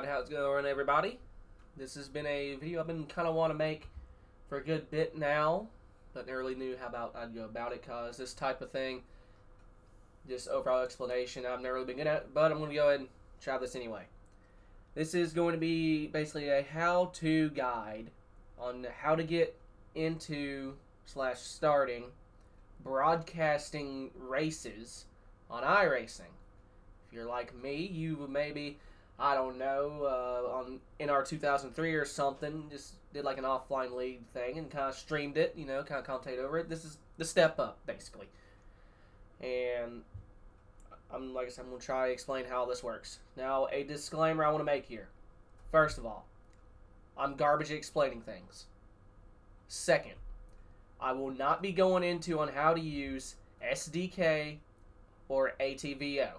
Alright, how's it going everybody? This has been a video I've been kind of want to make for a good bit now, but never really knew how about I'd go about it cause this type of thing, just overall explanation I've never really been good at, but I'm going to go ahead and try this anyway. This is going to be basically a how-to guide on how to get into slash starting broadcasting races on iRacing. If you're like me, you maybe I don't know uh, on NR 2003 or something, just did like an offline league thing and kind of streamed it, you know, kind of commentate over it. This is the step up basically, and I'm like I said, I'm gonna try to explain how this works. Now, a disclaimer I want to make here. First of all, I'm garbage at explaining things. Second, I will not be going into on how to use SDK or ATVO.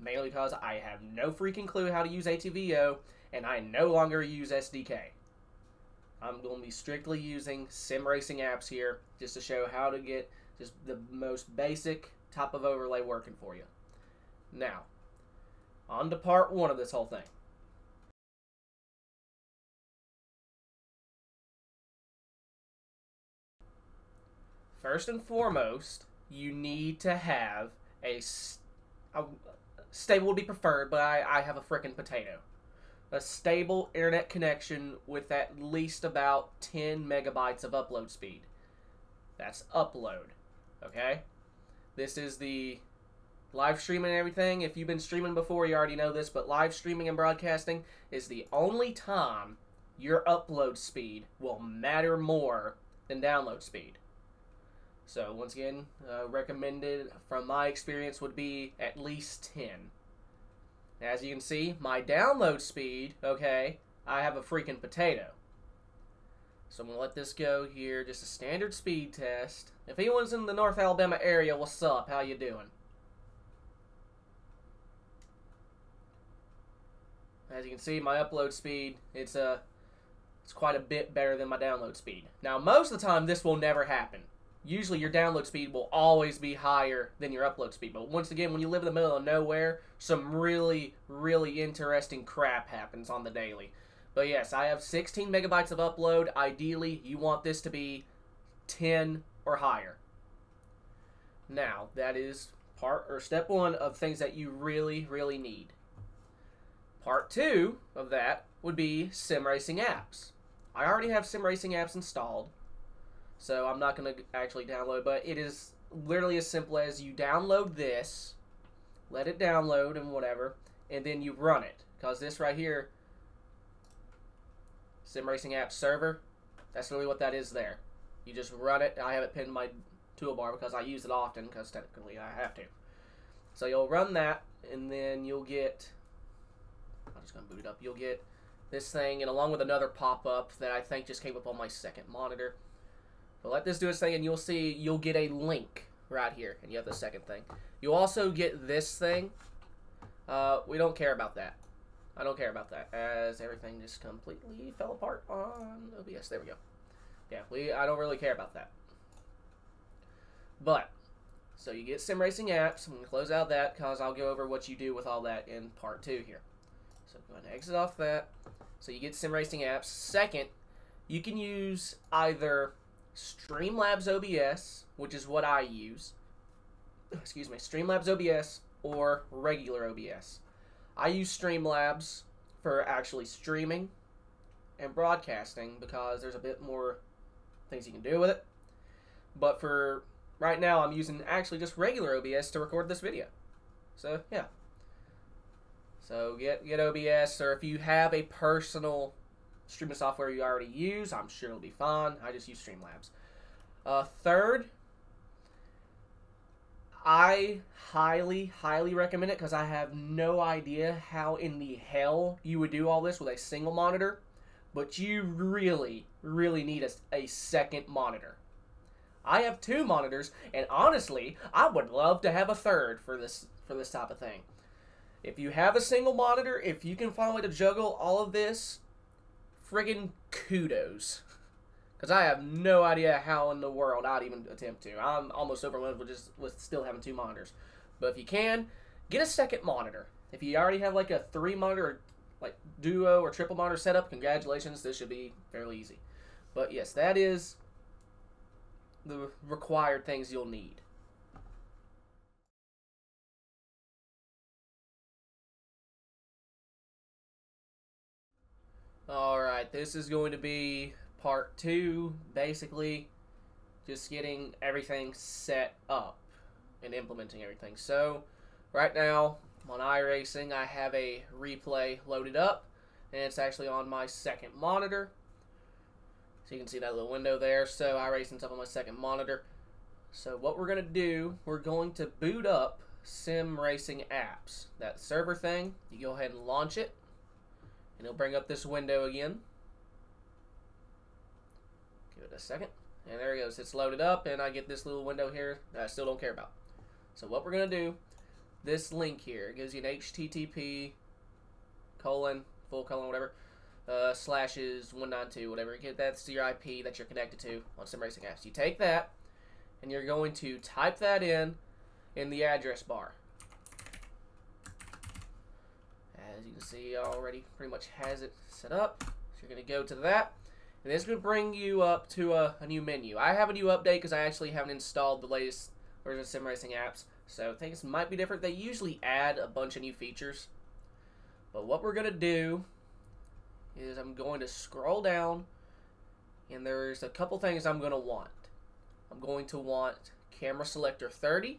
Mainly because I have no freaking clue how to use ATVO and I no longer use SDK. I'm going to be strictly using sim racing apps here just to show how to get just the most basic type of overlay working for you. Now, on to part one of this whole thing. First and foremost, you need to have a, a stable would be preferred, but I, I have a freaking potato. A stable internet connection with at least about 10 megabytes of upload speed. That's upload. Okay? This is the live streaming and everything. If you've been streaming before, you already know this, but live streaming and broadcasting is the only time your upload speed will matter more than download speed. So once again, uh, recommended from my experience would be at least 10. As you can see, my download speed, okay, I have a freaking potato. So I'm going to let this go here, just a standard speed test. If anyone's in the North Alabama area, what's up? How you doing? As you can see, my upload speed, it's a, uh, it's quite a bit better than my download speed. Now, most of the time, this will never happen usually your download speed will always be higher than your upload speed. But once again, when you live in the middle of nowhere, some really, really interesting crap happens on the daily. But yes, I have 16 megabytes of upload. Ideally, you want this to be 10 or higher. Now, that is part or step one of things that you really, really need. Part two of that would be sim racing apps. I already have sim racing apps installed. So I'm not going to actually download, but it is literally as simple as you download this, let it download and whatever, and then you run it. Because this right here, Sim Racing App Server, that's really what that is there. You just run it. I have it pinned in my toolbar because I use it often because technically I have to. So you'll run that, and then you'll get, I'm just going to boot it up, you'll get this thing, and along with another pop-up that I think just came up on my second monitor. But let this do its thing, and you'll see you'll get a link right here, and you have the second thing. You'll also get this thing. Uh, we don't care about that. I don't care about that, as everything just completely fell apart on OBS. There we go. Yeah, we I don't really care about that. But, so you get sim racing apps. I'm going to close out that because I'll go over what you do with all that in part two here. So go ahead and exit off that. So you get sim racing apps. Second, you can use either Streamlabs OBS, which is what I use. Excuse me, Streamlabs OBS or regular OBS. I use Streamlabs for actually streaming and broadcasting because there's a bit more things you can do with it. But for right now, I'm using actually just regular OBS to record this video. So, yeah. So get get OBS, or if you have a personal streaming software you already use. I'm sure it'll be fine. I just use Streamlabs. Uh, third, I highly, highly recommend it because I have no idea how in the hell you would do all this with a single monitor, but you really, really need a, a second monitor. I have two monitors, and honestly, I would love to have a third for this for this type of thing. If you have a single monitor, if you can find a way to juggle all of this friggin' kudos. Because I have no idea how in the world I'd even attempt to. I'm almost overwhelmed with just with still having two monitors. But if you can, get a second monitor. If you already have like a three monitor like duo or triple monitor setup, congratulations. This should be fairly easy. But yes, that is the required things you'll need. Alright, this is going to be part two, basically just getting everything set up and implementing everything. So, right now, on iRacing, I have a replay loaded up, and it's actually on my second monitor. So you can see that little window there. So iRacing's up on my second monitor. So what we're going to do, we're going to boot up Sim Racing Apps. That server thing, you go ahead and launch it, and it'll bring up this window again. It a second. And there it goes. It's loaded up, and I get this little window here that I still don't care about. So what we're going to do, this link here, gives you an HTTP colon, full colon, whatever, uh, slashes 192, whatever. Get. That's your IP that you're connected to on Sim Racing Apps. You take that, and you're going to type that in in the address bar. As you can see, already pretty much has it set up. So you're going to go to that. And this will bring you up to a, a new menu. I have a new update because I actually haven't installed the latest version of sim racing apps. So things might be different. They usually add a bunch of new features. But what we're going to do is I'm going to scroll down and there's a couple things I'm going to want. I'm going to want camera selector 30.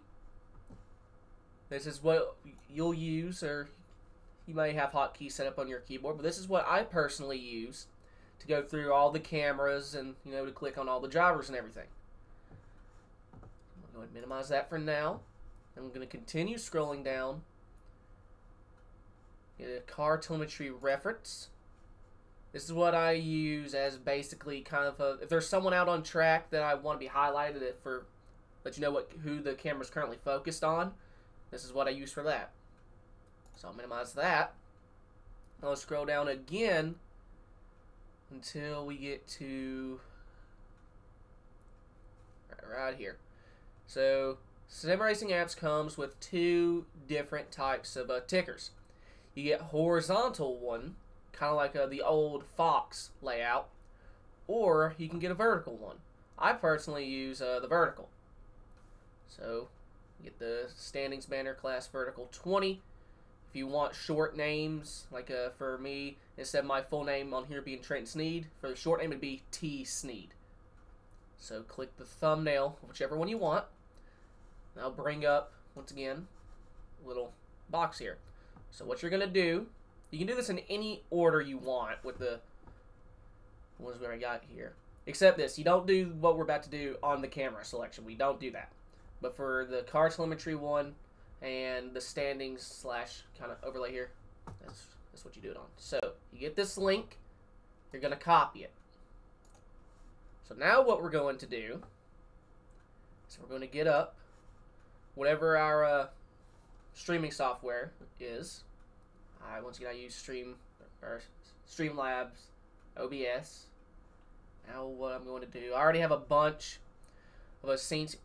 This is what you'll use or you may have hotkeys set up on your keyboard, but this is what I personally use to go through all the cameras and you know to click on all the drivers and everything. I'm going to minimize that for now. I'm going to continue scrolling down. Get a car telemetry reference. This is what I use as basically kind of a, if there's someone out on track that I want to be highlighted for, let you know what who the camera's currently focused on. This is what I use for that. So I'll minimize that. I'll scroll down again until we get to right, here. So Sim Racing Apps comes with two different types of uh, tickers. You get horizontal one, kind of like uh, the old Fox layout, or you can get a vertical one. I personally use uh, the vertical. So, get the standings banner class vertical 20 if you want short names, like uh, for me, instead of my full name on here being Trent Sneed, for the short name it'd be T Sneed. So click the thumbnail, whichever one you want. I'll bring up, once again, little box here. So what you're going to do, you can do this in any order you want with the ones we already got here. Except this, you don't do what we're about to do on the camera selection. We don't do that. But for the car telemetry one, and the standings slash kind of overlay here. That's, that's what you do it on. So you get this link, you're going to copy it. So now what we're going to do is we're going to get up whatever our uh, streaming software is. I once again I use Stream or Streamlabs OBS. Now what I'm going to do, I already have a bunch of a scenes.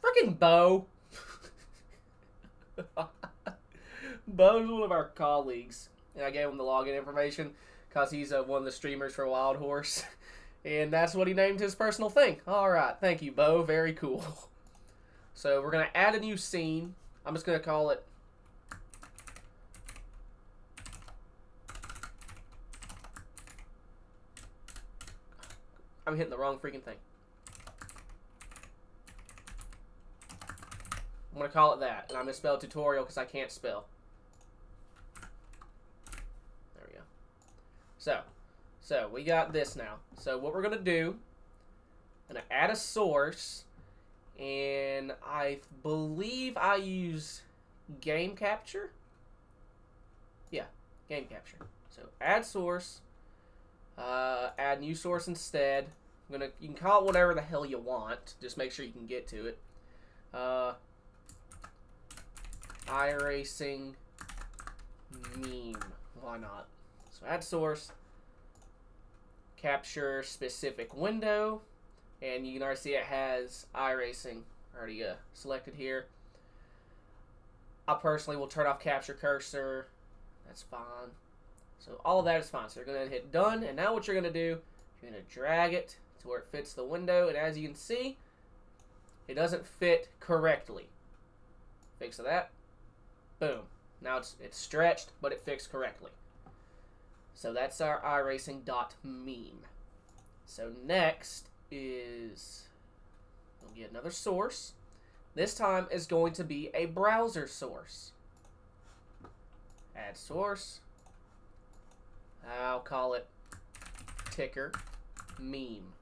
Freaking Bo. Bo's one of our colleagues, and I gave him the login information because he's uh, one of the streamers for Wild Horse, and that's what he named his personal thing. All right, thank you, Bo. Very cool. So we're gonna add a new scene. I'm just gonna call it. I'm hitting the wrong freaking thing. I'm going to call it that. And to spell tutorial because I can't spell. There we go. So, so we got this now. So what we're to do, I'm to add a source. And I believe I use game capture. Yeah, game capture. So add source. Uh, add new source instead. I'm gonna you can call it whatever the hell you want. Just make sure you can get to it. Uh, iRacing meme. Why not? So add source, capture specific window, and you can already see it has iRacing already uh, selected here. I personally will turn off capture cursor That's fine. So all of that is fine. So you're going to hit done. And now what you're going to do, you're going to drag it to where it fits the window. And as you can see, it doesn't fit correctly. Fix that. Boom. Now it's, it's stretched, but it fixed correctly. So that's our iRacing.meme. So next is we'll get another source. This time is going to be a browser source. Add source. I'll call it ticker meme.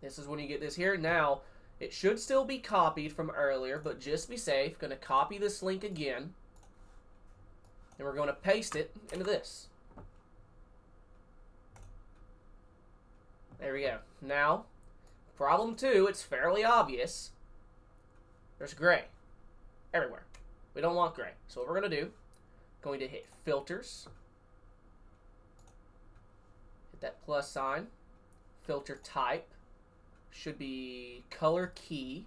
This is when you get this here. Now, it should still be copied from earlier, but just be safe, going to copy this link again. And we're going to paste it into this. There we go. Now, problem two, it's fairly obvious. There's gray everywhere. We don't want gray. So what we're going to do, going to hit filters, hit that plus sign, filter type, should be color key.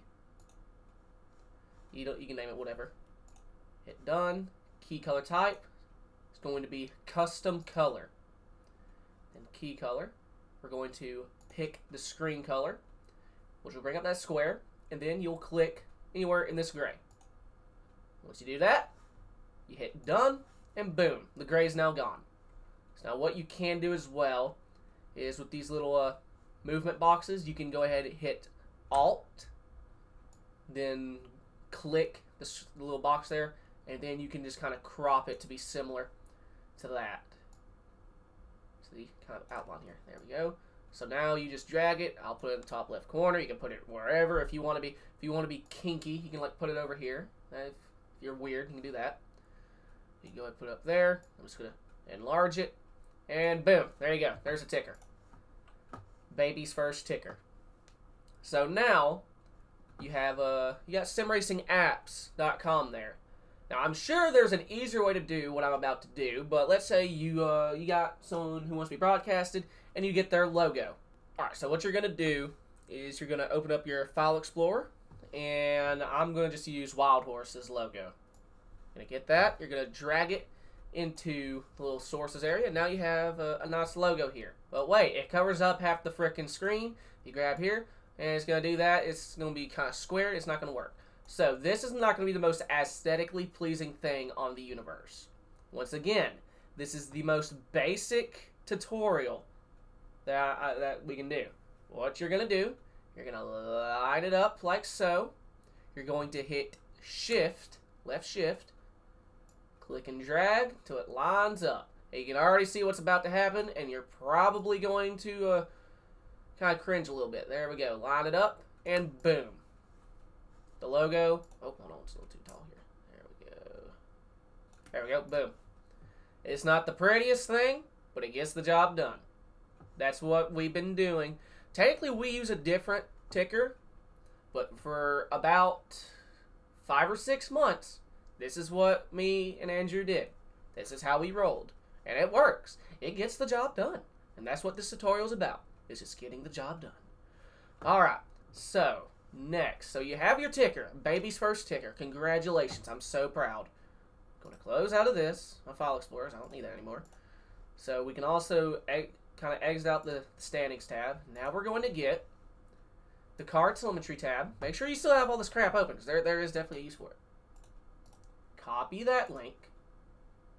You don't you can name it whatever. Hit done. Key color type is going to be custom color. And key color, we're going to pick the screen color, which will bring up that square, and then you'll click anywhere in this gray. Once you do that, you hit done, and boom, the gray is now gone. So now what you can do as well is with these little uh, movement boxes, you can go ahead and hit Alt, then click the little box there, and then you can just kind of crop it to be similar to that. See, kind of outline here. There we go. So now you just drag it. I'll put it in the top left corner. You can put it wherever if you want to be. If you want to be kinky, you can like put it over here. If you're weird, you can do that. You can go ahead and put it up there. I'm just gonna enlarge it, and boom, there you go. There's a ticker baby's first ticker. So now you have uh you got simracingapps.com there. Now I'm sure there's an easier way to do what I'm about to do, but let's say you uh you got someone who wants to be broadcasted and you get their logo. All right, so what you're gonna do is you're gonna open up your file explorer, and I'm gonna just use Wild Horse's logo. Gonna get that. You're gonna drag it into the little sources area. Now you have a, a nice logo here. But wait, it covers up half the freaking screen. You grab here, and it's going to do that. It's going to be kind of square. It's not going to work. So this is not going to be the most aesthetically pleasing thing on the universe. Once again, this is the most basic tutorial that, I, that we can do. What you're going to do, you're going to line it up like so. You're going to hit shift, left shift, Click and drag till it lines up. And you can already see what's about to happen, and you're probably going to uh, kind of cringe a little bit. There we go. Line it up, and boom. The logo. Oh, hold on. It's a little too tall here. There we go. There we go. Boom. It's not the prettiest thing, but it gets the job done. That's what we've been doing. Technically, we use a different ticker, but for about five or six months, this is what me and Andrew did. This is how we rolled. And it works. It gets the job done. And that's what this tutorial is about. Is just getting the job done. Alright. So, next. So you have your ticker. Baby's first ticker. Congratulations. I'm so proud. I'm going to close out of this. My file explorers. I don't need that anymore. So we can also kind of exit out the standings tab. Now we're going to get the car telemetry tab. Make sure you still have all this crap open because there, there is definitely a use for it copy that link,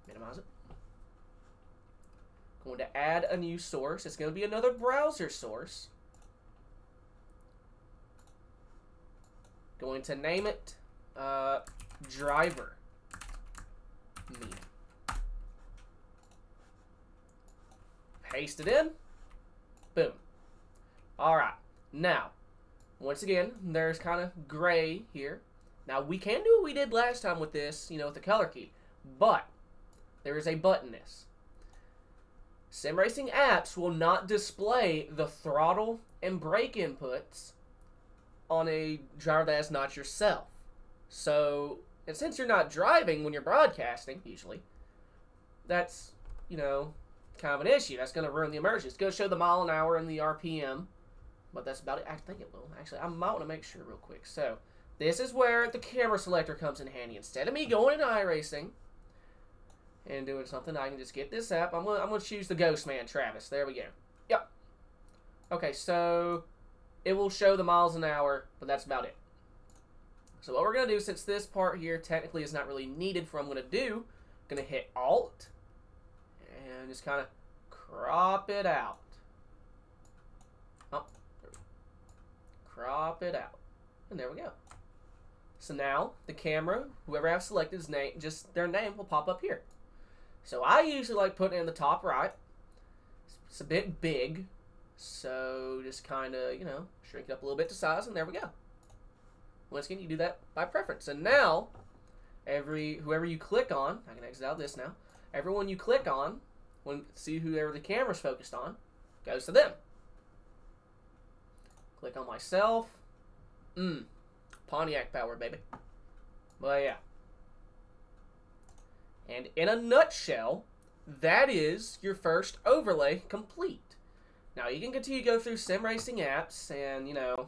minimize it. Going to add a new source. It's going to be another browser source. Going to name it uh, driver me. Paste it in. Boom. All right. Now, once again, there's kind of gray here. Now, we can do what we did last time with this, you know, with the color key, but there is a but in this. Sim racing apps will not display the throttle and brake inputs on a driver that is not yourself. So, and since you're not driving when you're broadcasting, usually, that's, you know, kind of an issue. That's going to ruin the immersion. It's going to show the mile an hour and the RPM, but that's about it. I think it will. Actually, I might want to make sure real quick. So, this is where the camera selector comes in handy. Instead of me going into iRacing and doing something, I can just get this app. I'm gonna, I'm gonna choose the Ghost Man Travis. There we go. Yep. Okay, so it will show the miles an hour, but that's about it. So what we're gonna do, since this part here technically is not really needed for what I'm gonna do, I'm gonna hit Alt and just kind of crop it out. Oh, crop it out, and there we go. So now the camera, whoever I've selected, his name, just their name will pop up here. So I usually like putting it in the top right. It's a bit big, so just kind of you know shrink it up a little bit to size, and there we go. Once again, you do that by preference. And now, every whoever you click on, I can exit out this now. Everyone you click on, when see whoever the camera's focused on, goes to them. Click on myself. Mmm. Pontiac power, baby. But yeah. And in a nutshell, that is your first overlay complete. Now you can continue to go through sim racing apps and, you know,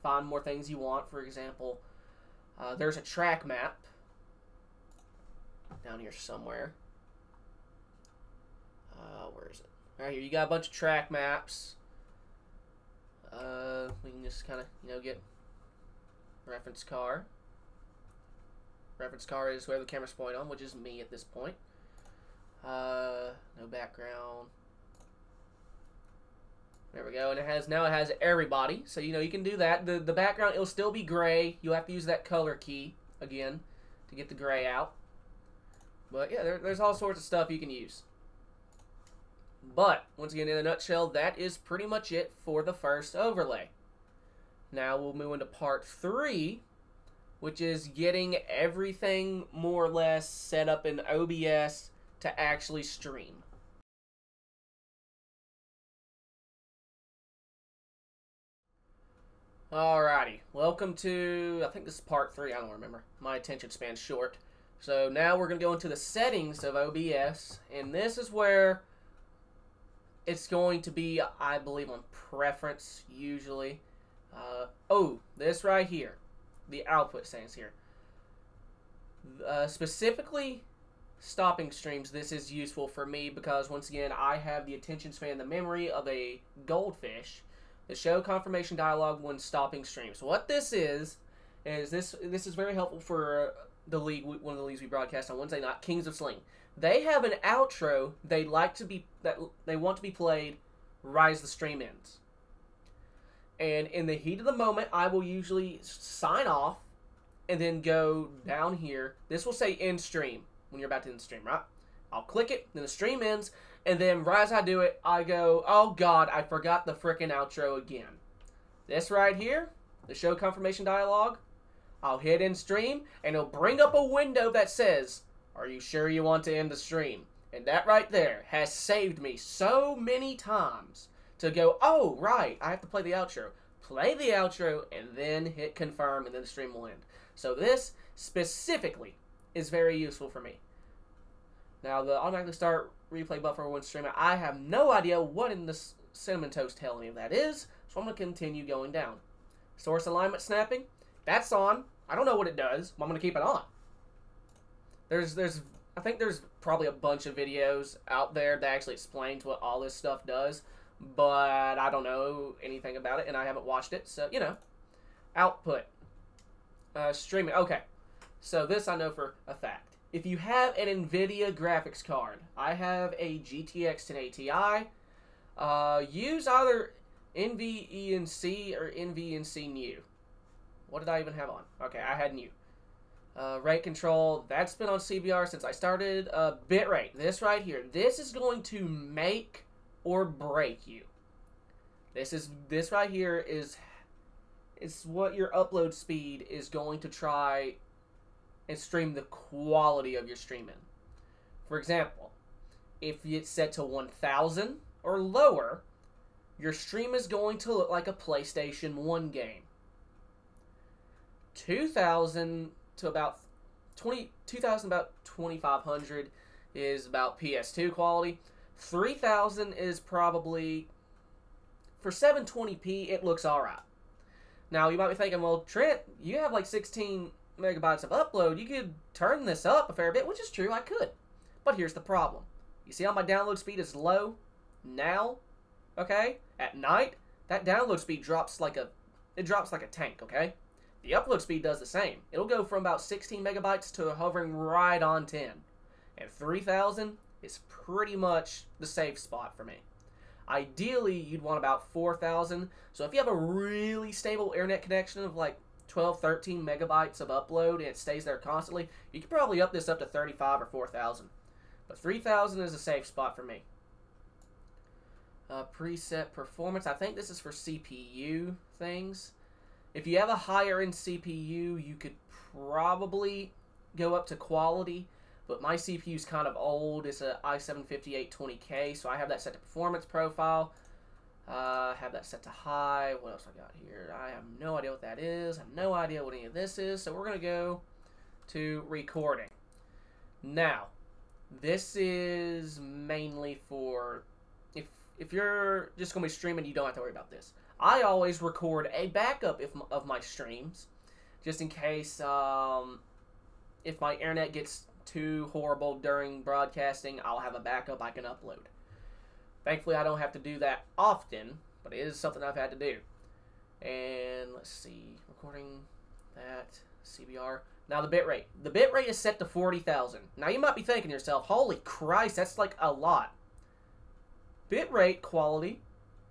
find more things you want. For example, uh, there's a track map down here somewhere. Uh, where is it? Right here, you got a bunch of track maps. Uh, we can just kind of, you know, get reference car. Reference car is where the camera's pointing on, which is me at this point. Uh, no background. There we go, and it has now it has everybody, so you know you can do that. The the background it'll still be gray. You'll have to use that color key again to get the gray out. But yeah, there, there's all sorts of stuff you can use. But once again, in a nutshell, that is pretty much it for the first overlay. Now we'll move into part three, which is getting everything more or less set up in OBS to actually stream. Alrighty, welcome to, I think this is part three, I don't remember. My attention span's short. So now we're going to go into the settings of OBS, and this is where it's going to be, I believe, on preference, usually. Uh, oh, this right here, the output settings here. Uh, specifically, stopping streams, this is useful for me because, once again, I have the attention span, the memory of a goldfish, the show confirmation dialogue when stopping streams. What this is is this this is very helpful for the league, one of the leagues we broadcast on Wednesday night, Kings of Sling. They have an outro they like to be that they want to be played rise the stream ends. And in the heat of the moment, I will usually sign off and then go down here. This will say end stream when you're about to end stream, right? I'll click it, then the stream ends, and then right as I do it, I go, oh god, I forgot the freaking outro again. This right here, the show confirmation dialogue, I'll hit end stream, and it'll bring up a window that says, are you sure you want to end the stream? And that right there has saved me so many times to go, oh, right, I have to play the outro. Play the outro, and then hit confirm, and then the stream will end. So this, specifically, is very useful for me. Now, the automatically start replay buffer when streaming. I have no idea what in the cinnamon toast hell any of that is, so I'm going to continue going down. Source alignment snapping, that's on. I don't know what it does, but I'm going to keep it on. There's, there's, I think there's probably a bunch of videos out there that actually explains what all this stuff does, but I don't know anything about it, and I haven't watched it, so, you know. Output. Uh, streaming, okay. So this I know for a fact if you have an NVIDIA graphics card, I have a GTX 1080 Ti, uh, use either NVENC or NVENC New. What did I even have on? Okay, I had New. Uh, rate control, that's been on CBR since I started. Uh, bitrate, this right here, this is going to make or break you. This is this right here is is what your upload speed is going to try and stream the quality of your streaming. For example, if it's set to 1000 or lower, your stream is going to look like a PlayStation 1 game. 2000 to about 20 2000 about 2500 is about PS2 quality. 3000 is probably for 720p it looks all right. Now you might be thinking, well, Trent, you have like 16 megabytes of upload. You could turn this up a fair bit, which is true. I could, but here's the problem. You see how my download speed is low now? Okay, at night that download speed drops like a it drops like a tank. Okay, the upload speed does the same. It'll go from about 16 megabytes to hovering right on 10, and 3,000 is pretty much the safe spot for me. Ideally, you'd want about 4,000. So if you have a really stable internet connection of like 12, 13 megabytes of upload and it stays there constantly, you could probably up this up to 35 or 4,000. But 3,000 is a safe spot for me. Uh, preset performance. I think this is for CPU things. If you have a higher end CPU, you could probably go up to quality but my CPU is kind of old. It's a i7-5820K, so I have that set to performance profile. Uh, have that set to high. What else I got here? I have no idea what that is. I have no idea what any of this is. So we're going to go to recording. Now, this is mainly for if if you're just going to be streaming, you don't have to worry about this. I always record a backup if, of my streams, just in case um, if my internet gets too horrible during broadcasting, I'll have a backup I can upload. Thankfully, I don't have to do that often, but it is something I've had to do. And let's see, recording that CBR. Now the bitrate. The bitrate is set to 40,000. Now you might be thinking to yourself, holy Christ, that's like a lot. Bitrate quality,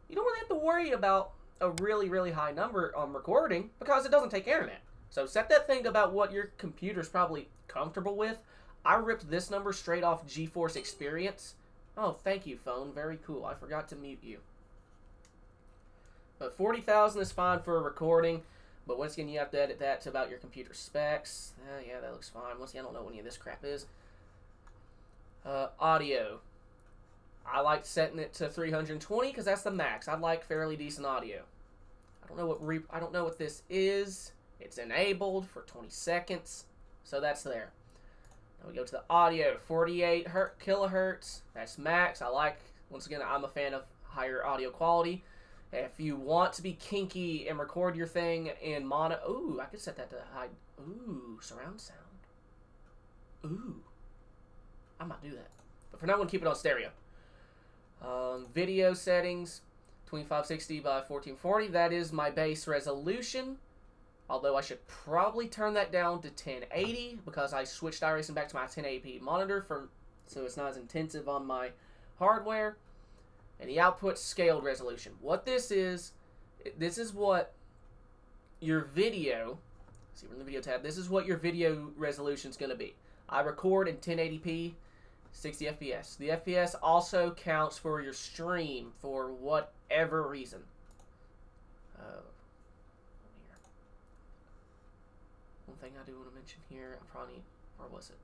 you don't really have to worry about a really, really high number on recording because it doesn't take internet. So set that thing about what your computer's probably comfortable with. I ripped this number straight off GeForce Experience. Oh, thank you, phone. Very cool. I forgot to mute you. But 40,000 is fine for a recording. But once again, you have to edit that to about your computer specs. Uh, yeah, that looks fine. Once again, I don't know what any of this crap is. Uh, audio. I like setting it to 320 because that's the max. I like fairly decent audio. I don't know what re I don't know what this is. It's enabled for 20 seconds, so that's there. We go to the audio, 48 hertz, kilohertz. That's max. I like, once again, I'm a fan of higher audio quality. If you want to be kinky and record your thing in mono, ooh, I could set that to high. Ooh, surround sound. Ooh, I might do that. But for now, I'm gonna keep it on stereo. Um, video settings, 2560 by 1440. That is my base resolution. Although I should probably turn that down to 1080 because I switched iRacing back to my 1080p monitor for so it's not as intensive on my hardware. And the output scaled resolution. What this is, this is what your video, see we're in the video tab, this is what your video resolution is going to be. I record in 1080p, 60 FPS. The FPS also counts for your stream for whatever reason. Uh, One thing I do want to mention here, I probably, or was it?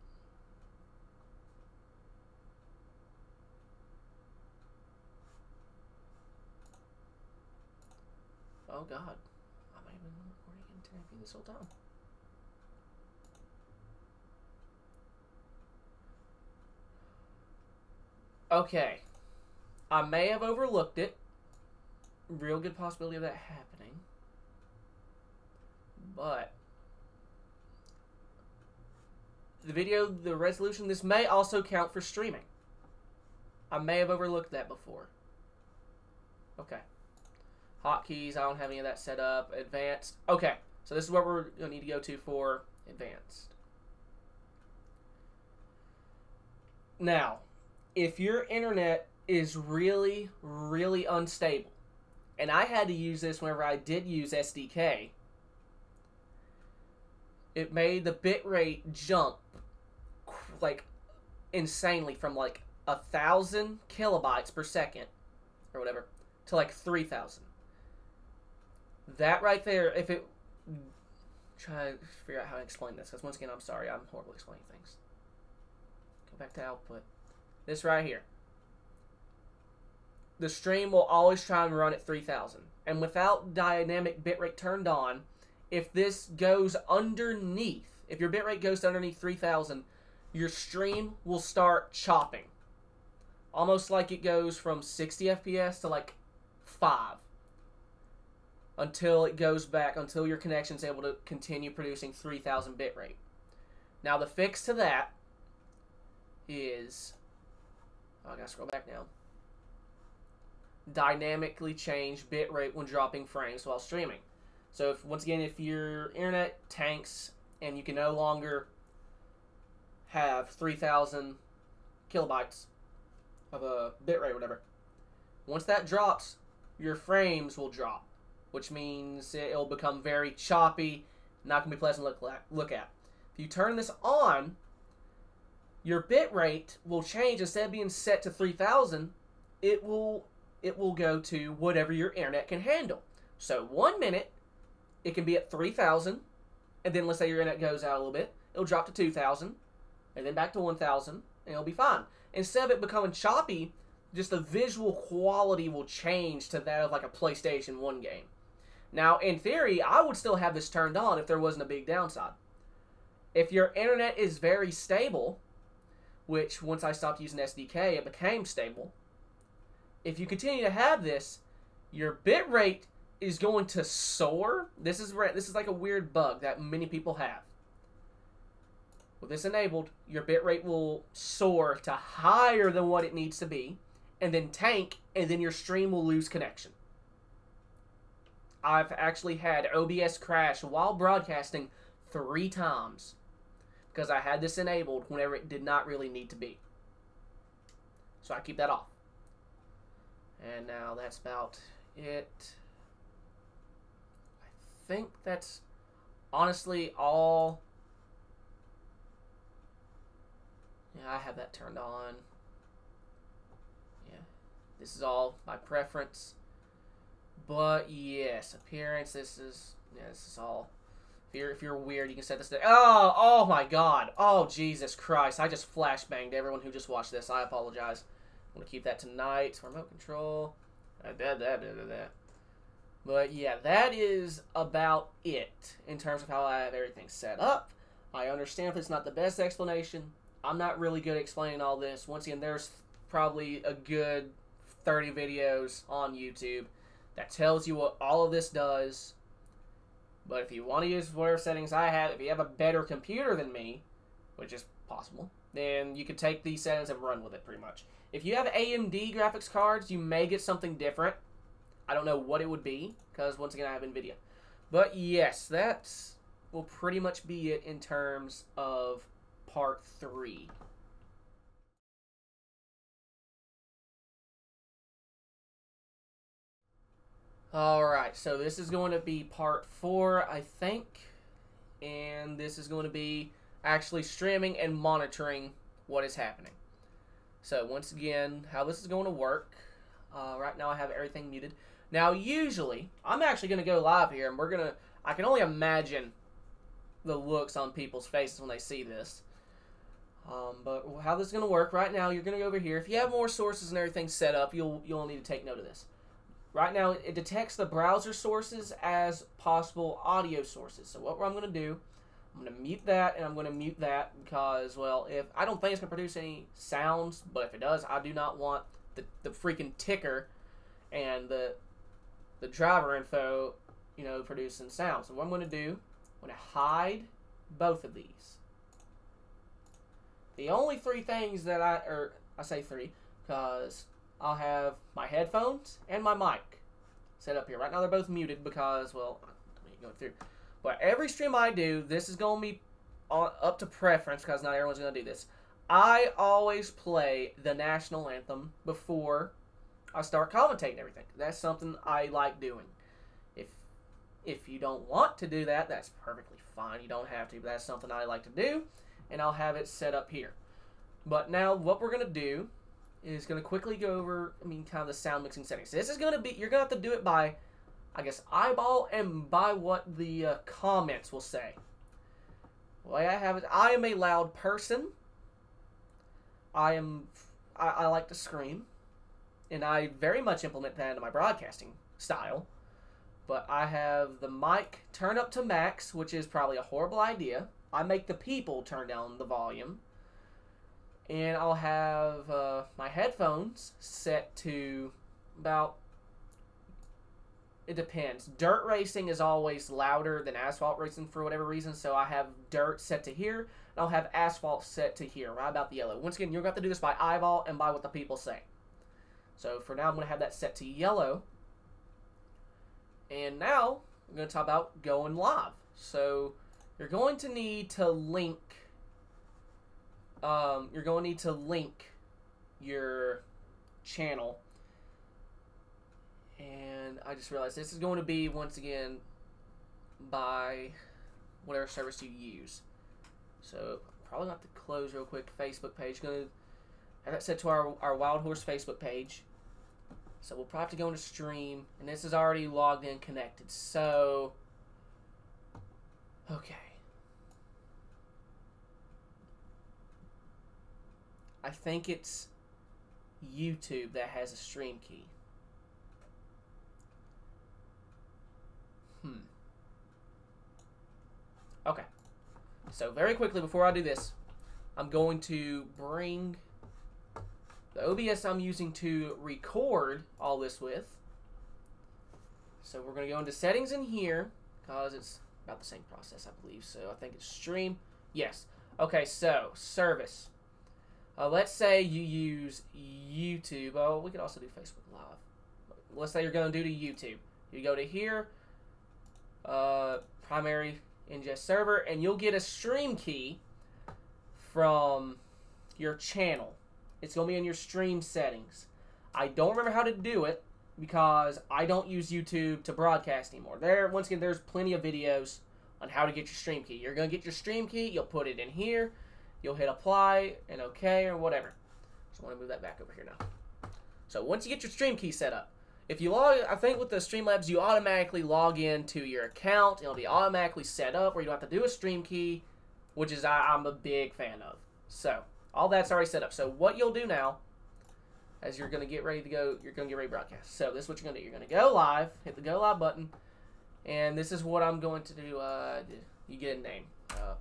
Oh god, I might have been recording in 1080p this whole time. Okay, I may have overlooked it. Real good possibility of that happening. But the video, the resolution, this may also count for streaming. I may have overlooked that before. Okay. Hotkeys, I don't have any of that set up. Advanced. Okay, so this is what we're going to need to go to for advanced. Now, if your internet is really, really unstable, and I had to use this whenever I did use SDK, it made the bitrate jump like insanely from like a thousand kilobytes per second or whatever to like three thousand. That right there, if it try to figure out how to explain this, because once again, I'm sorry, I'm horrible explaining things. Go back to output. This right here. The stream will always try and run at 3000. And without dynamic bitrate turned on, if this goes underneath, if your bitrate goes underneath 3000, your stream will start chopping. Almost like it goes from 60 FPS to like 5. until it goes back until your connection is able to continue producing 3000 bit rate. Now the fix to that is oh, I gotta scroll back now. Dynamically change bit rate when dropping frames while streaming. So if once again if your internet tanks and you can no longer have 3000 kilobytes of a bit rate or whatever. Once that drops, your frames will drop, which means it'll become very choppy, not gonna be pleasant to look, look at. If you turn this on, your bit rate will change instead of being set to 3000 it will it will go to whatever your internet can handle so one minute it can be at 3000 and then let's say your internet goes out a little bit it'll drop to 2000 and then back to 1000 and it'll be fine instead of it becoming choppy just the visual quality will change to that of like a playstation 1 game now in theory i would still have this turned on if there wasn't a big downside if your internet is very stable which once I stopped using SDK, it became stable. If you continue to have this, your bit rate is going to soar. This is this is like a weird bug that many people have. With this enabled, your bitrate will soar to higher than what it needs to be, and then tank, and then your stream will lose connection. I've actually had OBS crash while broadcasting three times because I had this enabled whenever it did not really need to be. So I keep that off. And now that's about it. I think that's honestly all. Yeah, I have that turned on. Yeah, this is all my preference. But yes, appearance. This is yeah, this is all if you're, if you're weird, you can set this to... Oh, oh my god. Oh, Jesus Christ. I just flashbanged everyone who just watched this. I apologize. I'm to keep that tonight. Remote control. Uh, but yeah, that is about it in terms of how I have everything set up. I understand if it's not the best explanation. I'm not really good at explaining all this. Once again, there's probably a good 30 videos on YouTube that tells you what all of this does but if you want to use whatever settings I have, if you have a better computer than me, which is possible, then you could take these settings and run with it pretty much. If you have AMD graphics cards, you may get something different. I don't know what it would be, because once again, I have NVIDIA. But yes, that will pretty much be it in terms of part three. Alright, so this is going to be part four, I think. And this is going to be actually streaming and monitoring what is happening. So once again, how this is going to work. Uh, right now I have everything muted. Now usually, I'm actually going to go live here and we're going to, I can only imagine the looks on people's faces when they see this. Um, but how this is going to work right now, you're going to go over here. If you have more sources and everything set up, you'll, you'll need to take note of this. Right now, it detects the browser sources as possible audio sources. So what I'm going to do, I'm going to mute that and I'm going to mute that because, well, if I don't think it's going to produce any sounds, but if it does, I do not want the, the freaking ticker and the the driver info, you know, producing sounds. So what I'm going to do, I'm going to hide both of these. The only three things that I, or I say three, because I'll have my headphones and my mic set up here. Right now they're both muted because, well, let me go through. But every stream I do, this is going to be up to preference because not everyone's going to do this. I always play the national anthem before I start commentating everything. That's something I like doing. If if you don't want to do that, that's perfectly fine. You don't have to, but that's something I like to do, and I'll have it set up here. But now what we're going to do is going to quickly go over, I mean, kind of the sound mixing settings. This is going to be, you're going to have to do it by, I guess, eyeball and by what the uh, comments will say. The way I have it, I am a loud person. I am, I, I like to scream. And I very much implement that into my broadcasting style. But I have the mic turned up to max, which is probably a horrible idea. I make the people turn down the volume and I'll have uh, my headphones set to about it depends. Dirt racing is always louder than asphalt racing for whatever reason, so I have dirt set to here, and I'll have asphalt set to here, right about the yellow. Once again, you're going to have to do this by eyeball and by what the people say. So for now, I'm going to have that set to yellow. And now, I'm going to talk about going live. So you're going to need to link, um, you're going to need to link your channel and I just realized this is going to be once again by whatever service you use. So probably have to close real quick. Facebook page. Going to have that set to our our Wild Horse Facebook page. So we'll probably have to go into stream, and this is already logged in, connected. So okay. I think it's YouTube that has a stream key. Hmm. Okay. So very quickly before I do this, I'm going to bring the OBS I'm using to record all this with. So we're going to go into settings in here because it's about the same process, I believe. So I think it's stream. Yes. Okay, so service. Uh, let's say you use YouTube. Oh, we could also do Facebook Live. Let's say you're going to do to YouTube. You go to here, uh, primary ingest server, and you'll get a stream key from your channel. It's going to be in your stream settings. I don't remember how to do it because I don't use YouTube to broadcast anymore. There, once again, there's plenty of videos on how to get your stream key. You're going to get your stream key, you'll put it in here, you'll hit apply and OK or whatever. So I want to move that back over here now. So once you get your stream key set up, if you log, I think with the Streamlabs, you automatically log into your account. It'll be automatically set up where you don't have to do a stream key, which is I, I'm a big fan of. So all that's already set up. So what you'll do now, as you're going to get ready to go, you're going to get ready to broadcast. So this is what you're going to do. You're going to go live, hit the go live button, and this is what I'm going to do. Uh, you get a name. Uh,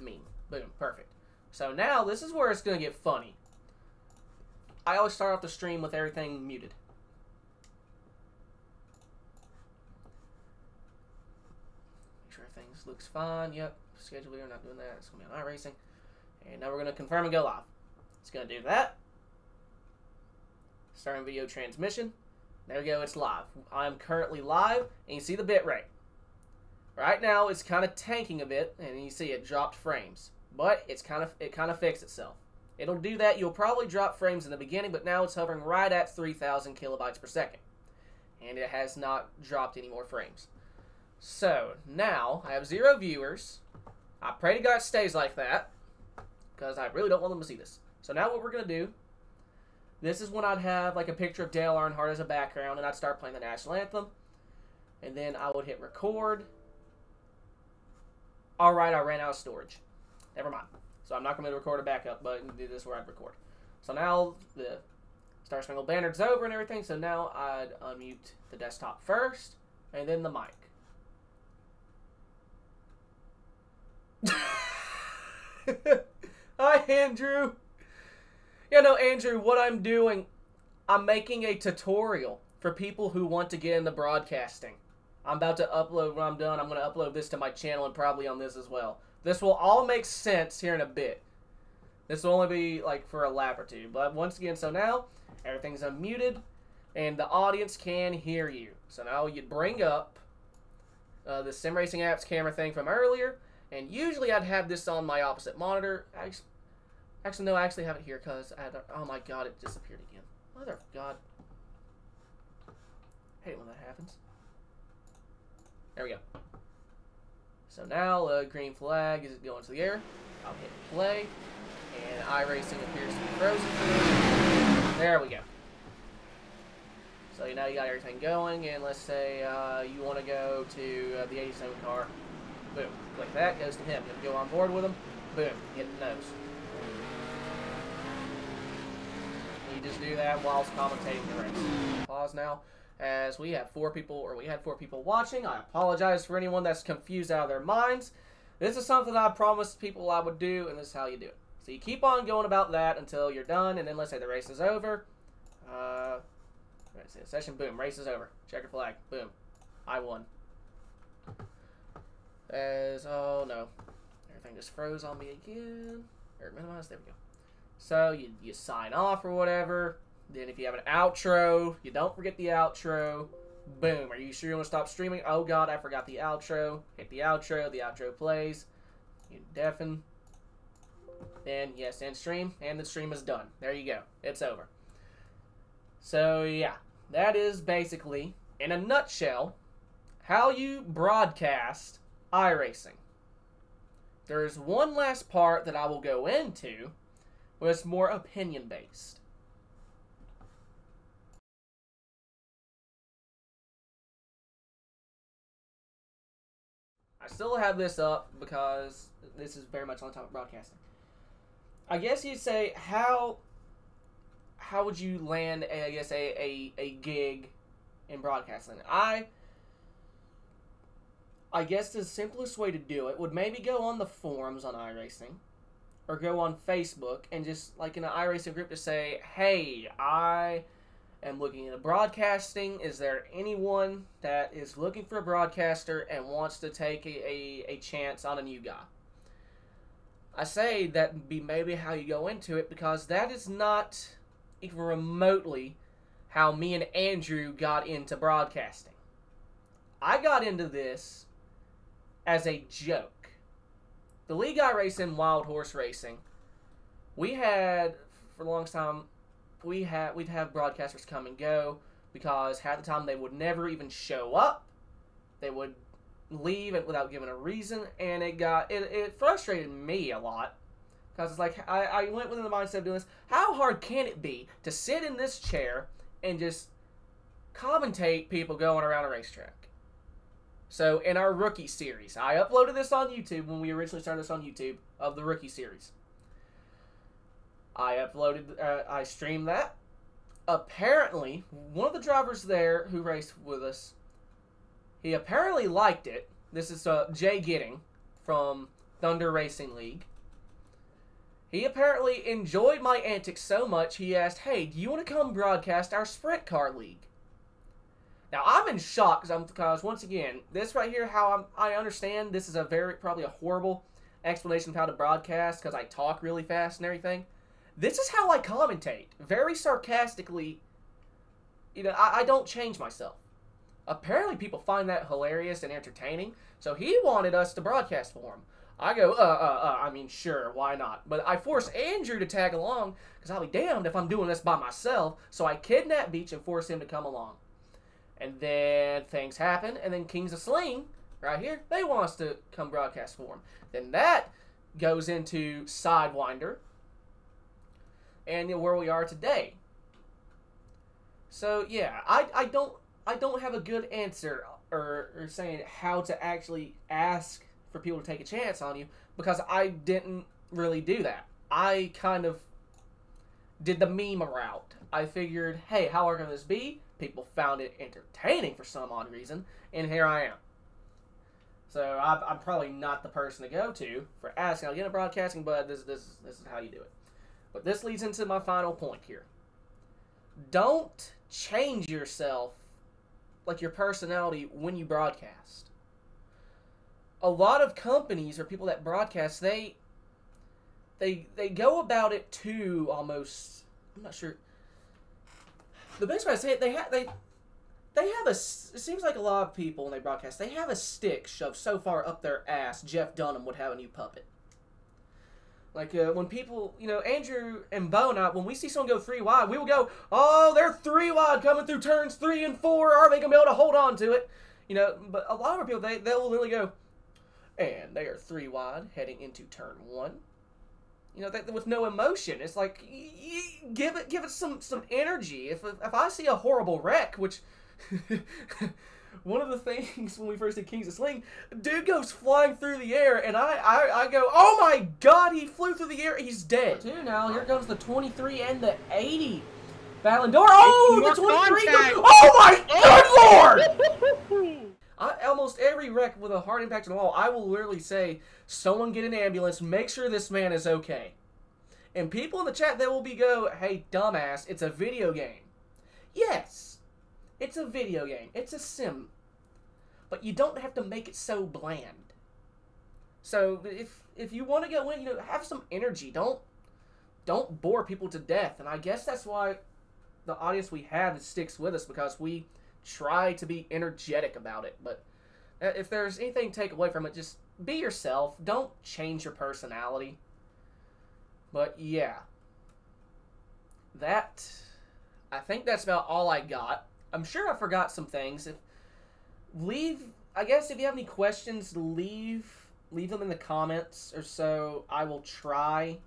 meme. Boom, perfect. So now this is where it's going to get funny. I always start off the stream with everything muted. Make sure everything looks fine. Yep, schedule we're not doing that. It's going to be on iRacing. And now we're going to confirm and go live. It's going to do that. Starting video transmission. There we go, it's live. I'm currently live, and you see the bit rate. Right now, it's kind of tanking a bit, and you see it dropped frames. But it's kind of it kind of fixed itself. It'll do that. You'll probably drop frames in the beginning, but now it's hovering right at 3,000 kilobytes per second. And it has not dropped any more frames. So, now, I have zero viewers. I pray to God it stays like that, because I really don't want them to see this. So now what we're going to do, this is when I'd have like a picture of Dale Earnhardt as a background, and I'd start playing the National Anthem. And then I would hit record, all right, I ran out of storage. Never mind. So I'm not going to record a backup, but this where I'd record. So now the Star Spangled Banner's over and everything. So now I'd unmute the desktop first, and then the mic. Hi, Andrew. Yeah, no, Andrew, what I'm doing, I'm making a tutorial for people who want to get into broadcasting. I'm about to upload when I'm done. I'm going to upload this to my channel and probably on this as well. This will all make sense here in a bit. This will only be like for a lap or two. But once again, so now everything's unmuted and the audience can hear you. So now you bring up uh, the Sim Racing Apps camera thing from earlier. And usually I'd have this on my opposite monitor. Actually, actually no, I actually have it here because I had, oh my god, it disappeared again. Mother of God. I hate when that happens. There we go. So now the green flag is going to the air. I'll hit play. And iRacing appears to be frozen. There we go. So now you got everything going, and let's say uh, you want to go to uh, the 87 car. Boom. Click that, goes to him. You go on board with him. Boom. Hit the nose. You just do that whilst commentating the race. Pause now as we have four people, or we had four people watching. I apologize for anyone that's confused out of their minds. This is something I promised people I would do, and this is how you do it. So you keep on going about that until you're done, and then let's say the race is over. Uh, let's session, boom, race is over. Checker flag, boom. I won. As, oh no. Everything just froze on me again. Or minimize, there we go. So you, you sign off or whatever. Then if you have an outro, you don't forget the outro. Boom. Are you sure you want to stop streaming? Oh god, I forgot the outro. Hit the outro. The outro plays. You deafen. Then yes, end stream, and the stream is done. There you go. It's over. So yeah, that is basically, in a nutshell, how you broadcast iRacing. There's one last part that I will go into, it's more opinion based. I still have this up because this is very much on top of broadcasting. I guess you'd say how how would you land a, I guess a, a, a gig in broadcasting? I I guess the simplest way to do it would maybe go on the forums on iRacing or go on Facebook and just like in an iRacing group to say, "Hey, I am looking into broadcasting. Is there anyone that is looking for a broadcaster and wants to take a, a, a chance on a new guy?" I say that be maybe how you go into it because that is not even remotely how me and Andrew got into broadcasting. I got into this as a joke. The league I race in, Wild Horse Racing, we had for a long time we had we'd have broadcasters come and go because half the time they would never even show up. They would leave it without giving a reason, and it got it, it frustrated me a lot because it's like I, I went within the mindset of doing this. How hard can it be to sit in this chair and just commentate people going around a racetrack? So in our rookie series, I uploaded this on YouTube when we originally started this on YouTube of the rookie series. I uploaded, uh, I streamed that. Apparently, one of the drivers there who raced with us, he apparently liked it. This is uh, Jay Getting from Thunder Racing League. He apparently enjoyed my antics so much he asked, "Hey, do you want to come broadcast our sprint car league?" Now I'm in shock because once again, this right here, how I'm, I understand this is a very probably a horrible explanation of how to broadcast because I talk really fast and everything. This is how I commentate, very sarcastically. You know, I, I don't change myself. Apparently, people find that hilarious and entertaining, so he wanted us to broadcast for him. I go, uh, uh, uh, I mean, sure, why not? But I force Andrew to tag along, because I'll be damned if I'm doing this by myself, so I kidnap Beach and force him to come along. And then things happen, and then Kings of Sling, right here, they want us to come broadcast for him. Then that goes into Sidewinder, and where we are today. So yeah, I, I don't I don't have a good answer or, or saying how to actually ask for people to take a chance on you because I didn't really do that. I kind of did the meme route. I figured, hey, how hard can this be? People found it entertaining for some odd reason, and here I am. So I, I'm probably not the person to go to for asking. I'll get into broadcasting, but this, this, this is how you do it. But this leads into my final point here. Don't change yourself, like your personality, when you broadcast. A lot of companies or people that broadcast, they they they go about it too almost. I'm not sure the best way to say it, they have they they have a. It seems like a lot of people when they broadcast, they have a stick shoved so far up their ass. Jeff Dunham would have a new puppet. Like uh, when people, you know, Andrew and Bo and I, when we see someone go three wide, we will go, "Oh, they're three wide coming through turns three and four. Are they gonna be able to hold on to it?" You know, but a lot of our people, they they will literally go, and they are three wide heading into turn one you know, that, with no emotion. It's like give it give it some some energy. If if I see a horrible wreck, which one of the things when we first did Kings of Sling, dude goes flying through the air, and I I, I go, oh my god, he flew through the air, he's dead. Two now, here comes the 23 and the 80. Ballon d'Or. Oh, the 23. oh my good lord! I, almost every wreck wreck with a hard impact on the wall, I will literally say, "Someone get an ambulance. Make sure this man is okay." And people in the chat, they will be go, "Hey, dumbass, it's a video game." Yes, it's a video game. It's a sim, but you don't have to make it so bland. So if if you want to go in, you know, have some energy. Don't don't bore people to death. And I guess that's why the audience we have sticks with us because we try to be energetic about it. But uh, if there's anything to take away from it, just be yourself. Don't change your personality. But yeah, that I think that's about all I got. I'm sure I forgot some things. If leave, I guess if you have any questions, leave leave them in the comments or so. I will try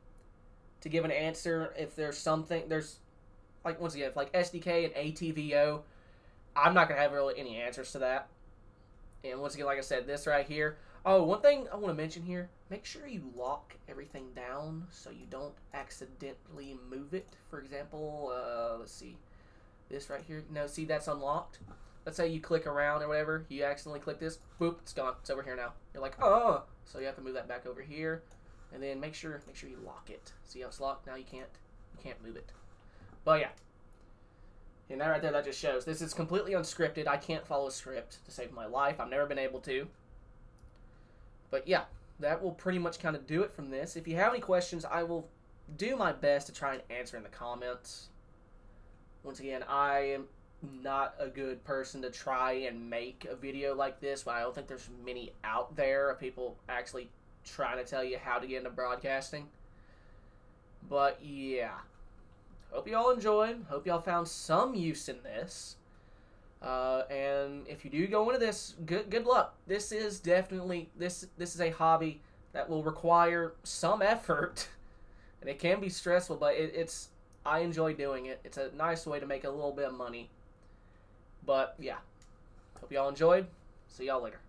to give an answer if there's something there's like once again if like SDK and ATVO. I'm not gonna have really any answers to that. And once again, like I said, this right here. Oh, one thing I want to mention here: make sure you lock everything down so you don't accidentally move it. For example, uh, let's see, this right here. No, see that's unlocked. Let's say you click around or whatever, you accidentally click this, boop, it's gone. It's over here now. You're like, oh, so you have to move that back over here, and then make sure make sure you lock it. See how it's locked? Now you can't you can't move it. But yeah, and that right there, that just shows. This is completely unscripted. I can't follow a script to save my life. I've never been able to. But yeah, that will pretty much kind of do it from this. If you have any questions, I will do my best to try and answer in the comments. Once again, I am not a good person to try and make a video like this, but I don't think there's many out there of people actually trying to tell you how to get into broadcasting. But yeah hope you all enjoyed. Hope y'all found some use in this. Uh, and if you do go into this, good good luck. This is definitely this this is a hobby that will require some effort, and it can be stressful. But it, it's I enjoy doing it. It's a nice way to make a little bit of money. But yeah, hope y'all enjoyed. See y'all later.